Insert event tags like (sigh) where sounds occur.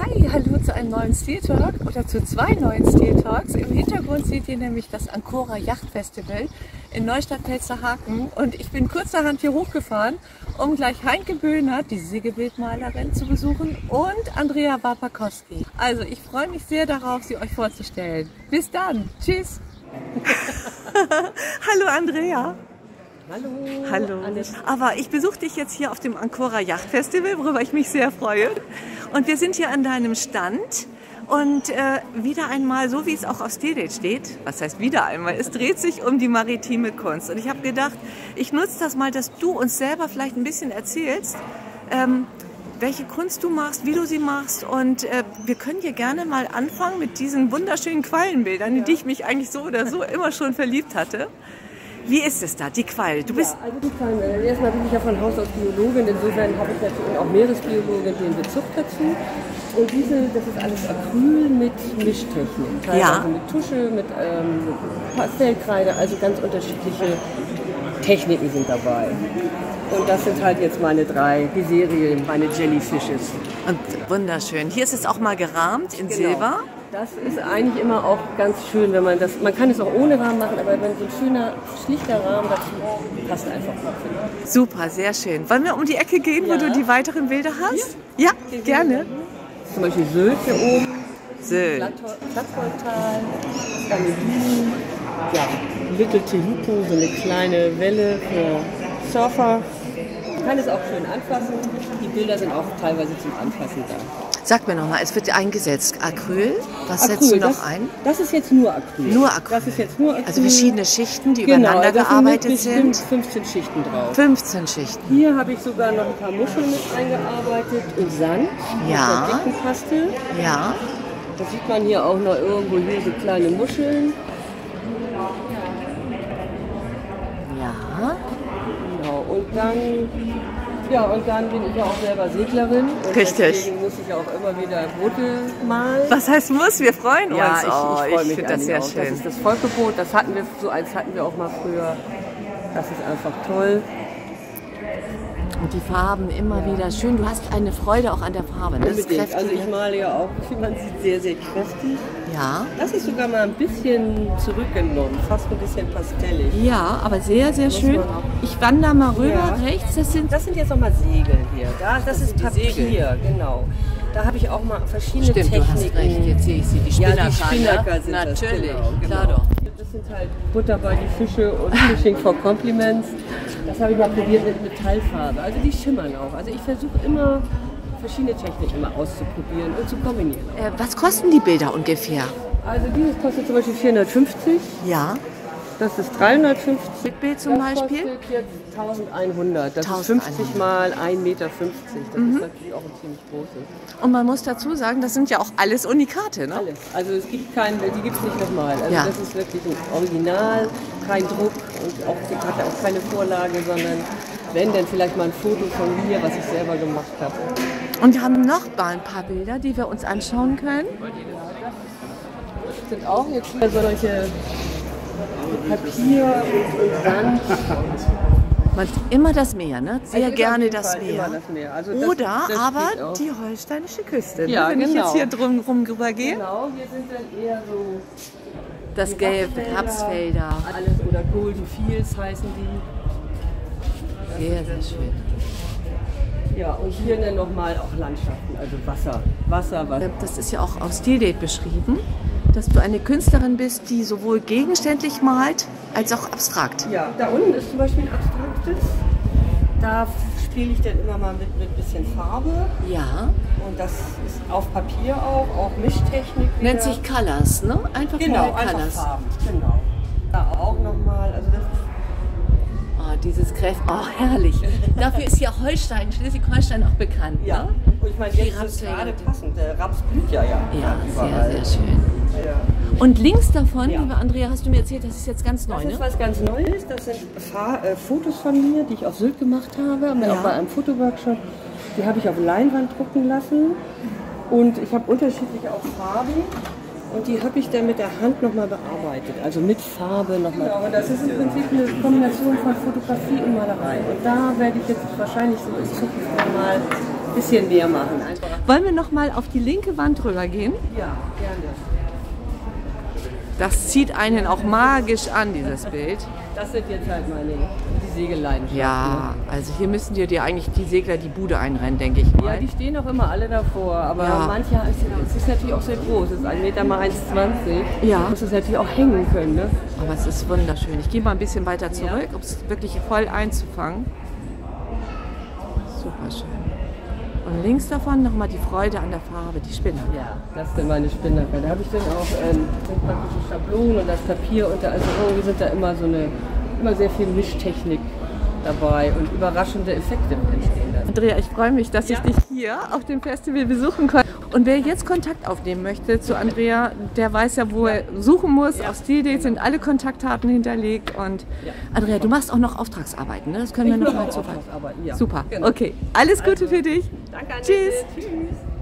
Hi, hallo zu einem neuen Steel Talk oder zu zwei neuen Steel Talks. Im Hintergrund seht ihr nämlich das Ancora Yacht Festival in Neustadt-Pelzerhaken und ich bin kurzerhand hier hochgefahren, um gleich Heinke Böhner, die Sägebildmalerin, zu besuchen und Andrea Wapakowski. Also ich freue mich sehr darauf, sie euch vorzustellen. Bis dann. Tschüss. (laughs) (laughs) hallo Andrea. Hallo. Hallo. Aber ich besuche dich jetzt hier auf dem Ancora Yacht Festival, worüber ich mich sehr freue. Und wir sind hier an deinem Stand. Und äh, wieder einmal, so wie es auch auf Stilgate steht, was heißt wieder einmal, es dreht sich um die maritime Kunst. Und ich habe gedacht, ich nutze das mal, dass du uns selber vielleicht ein bisschen erzählst, ähm, welche Kunst du machst, wie du sie machst. Und äh, wir können hier gerne mal anfangen mit diesen wunderschönen Quallenbildern, in die ich mich eigentlich so oder so (laughs) immer schon verliebt hatte. Wie ist es da, die Qualle? Du bist ja, also die Quallen, erstmal bin ich ja von Haus aus Biologin, insofern habe ich natürlich auch Meeresbiologin den Bezug dazu. Und diese, das ist alles Acryl mit Mischtechnik. Teilweise Ja. mit Tusche, mit ähm, Pastellkreide, also ganz unterschiedliche Techniken sind dabei. Und das sind halt jetzt meine drei, die Serie, meine Jellyfishes. und wunderschön. Hier ist es auch mal gerahmt in Genau. Silber. Das ist eigentlich immer auch ganz schön, wenn man das, man kann es auch ohne Rahmen machen, aber wenn so ein schöner, schlichter Rahmen dazu passt einfach gut. Super, sehr schön. Wollen wir um die Ecke gehen, wo Ja. du die weiteren Bilder hast? Ja, gerne. Zum Beispiel Sylt hier oben, Sylt. Plattvolltal, Skanevin, ja, Little Tehuco, so eine kleine Welle für Surfer. Man kann es auch schön anfassen. Die Bilder sind auch teilweise zum Anfassen da. Sag mir nochmal, es wird eingesetzt. Acryl, was setzt du Acryl, noch das, ein? Das ist jetzt nur Acryl. Nur Acryl. Das ist jetzt nur Acryl. Also verschiedene Schichten, die genau, übereinander also gearbeitet sind. sind. bestimmt 15 Schichten drauf. 15 Schichten. Hier habe ich sogar noch ein paar Muscheln mit eingearbeitet und Sand. Ja. Mit dicken Paste. Ja, Da sieht man hier auch noch irgendwo hier so kleine Muscheln. ja. Genau. Und dann, ja, und dann bin ich ja auch selber Seglerin. Und Richtig. Deswegen muss ich auch immer wieder Boote malen. Was heißt muss? Wir freuen uns. Ja, ich, oh, ich freue mich finde das sehr auch. schön. Das ist das Volkeboot, das hatten wir, so eins hatten wir auch mal früher. Das ist einfach toll. Und die Farben immer wieder schön. Du hast eine Freude auch an der Farbe. Ne? Das Unbedingt. Also Kräftige. ich male ja auch, wie man sieht, sehr, sehr kräftig. Ja. Das ist sogar mal ein bisschen zurückgenommen, fast ein bisschen pastellig. Ja, aber sehr, sehr schön. Ich wandere mal rüber Ja. rechts. Das sind Das sind jetzt nochmal Segel hier. Da, das, ist sind die Papier, Segel. genau. Da habe ich auch mal verschiedene Stimmt, du Techniken. hast recht. Jetzt sehe ich sie. Die Ja, Spinnaker. die Spinnaker sind das, Natürlich, genau, genau. klar doch. Das sind halt Butter bei die Fische und Fishing for Compliments. Das habe ich mal probiert mit Metallfarbe. Also die schimmern auch. Also ich versuche immer verschiedene Techniken mal auszuprobieren und zu kombinieren. Äh, was kosten die Bilder ungefähr? Also dieses kostet zum Beispiel 450, Ja. Das ist 350. Bild zum das Beispiel? kostet jetzt 1100. Das 1100. ist 50 mal 1,50 Meter. Das ist natürlich auch ein ziemlich großes. Und man muss dazu sagen, das sind ja auch alles Unikate, ne? Alles. Also es gibt keinen, die gibt es nicht nochmal. Also Ja. das ist wirklich ein Original, kein Druck und auch, die hat auch keine Vorlage, sondern wenn, dann vielleicht mal ein Foto von mir, was ich selber gemacht habe. Und wir haben noch mal ein paar Bilder, die wir uns anschauen können. Das sind auch jetzt hier solche Papier und, Sand. Man immer das Meer, ne? Sehr Also gerne das Meer. das Meer. Also das- Oder das aber die holsteinische Küste. ne? Ja, Wenn ich jetzt genau. hier drum rum rüber gehe. Genau, wir sind dann eher so Das Gelb, Rapsfelder. Alles oder Golden Fields heißen die. Sehr, sehr schön. Ja, und hier dann nochmal auch Landschaften, also Wasser. Wasser, Wasser. Das ist ja auch auf Stil-Date beschrieben, dass du eine Künstlerin bist, die sowohl gegenständlich malt als auch abstrakt. Ja, da unten ist zum Beispiel ein abstraktes. Da spiele ich dann immer mal mit ein bisschen Farbe. Ja. Und das ist auf Papier auch, auch Mischtechnik. wieder. Nennt sich Colors, ne? Einfach Genau, einfach Colors. Farben. Genau. Da auch nochmal. Also das ist Oh, dieses Kräft, oh herrlich. Dafür ist ja Holstein, Schleswig-Holstein auch bekannt. ja. Ne? Und ich meine, Die jetzt ist es gerade passend. Der Raps blüht ja ja. Ja, sehr, sehr schön. Und links davon, Ja. liebe Andrea, hast du mir erzählt, das ist jetzt ganz neu, Das ne? ist was ganz Neues. Das sind Fa äh, Fotos von mir, die ich auf Sylt gemacht habe, Ja. auch bei einem Fotoworkshop. Die habe ich auf Leinwand drucken lassen. Und ich habe unterschiedliche auch Farben. Und die habe ich dann mit der Hand nochmal bearbeitet. Also mit Farbe nochmal. Genau, und das ist im Prinzip eine Kombination von Fotografie und Malerei. Und da werde ich jetzt wahrscheinlich so in Zukunft noch mal ein bisschen mehr machen. Einfach Wollen wir noch mal auf die linke Wand rübergehen? Ja, gerne. Das zieht einen auch magisch an, dieses Bild. Das sind jetzt halt meine die Segelleidenschaften. Ja, also hier müssen dir dir eigentlich die Segler die Bude einrennen, denke ich Ja, mal. die stehen auch immer alle davor, aber Ja. manche, es ist natürlich auch sehr groß, es ist 1 Meter mal 1,20. Ja. Muss es natürlich auch hängen können, ne? Aber es ist wunderschön. Ich gehe mal ein bisschen weiter zurück, um es wirklich voll einzufangen. Super schön. Und links davon nochmal die Freude an der Farbe, die Spinner. Ja, das sind meine Spinnaker. Da habe ich dann auch ähm, praktische Schablonen und das Papier und da, also irgendwie sind da immer so eine, immer sehr viel Mischtechnik dabei und überraschende Effekte entstehen dann. Andrea, ich freue mich, dass Ja. ich dich hier auf dem Festival besuchen konnte. Und wer jetzt Kontakt aufnehmen möchte zu Andrea, der weiß ja, wo er suchen muss. Auf Stildates sind alle Kontaktdaten hinterlegt. Und Ja. Andrea, du machst auch noch Auftragsarbeiten, ne? Das können wir Ich noch mal zu ja. Super, Genau. okay. Alles Gute für dich. Danke. Tschüss. Tschüss.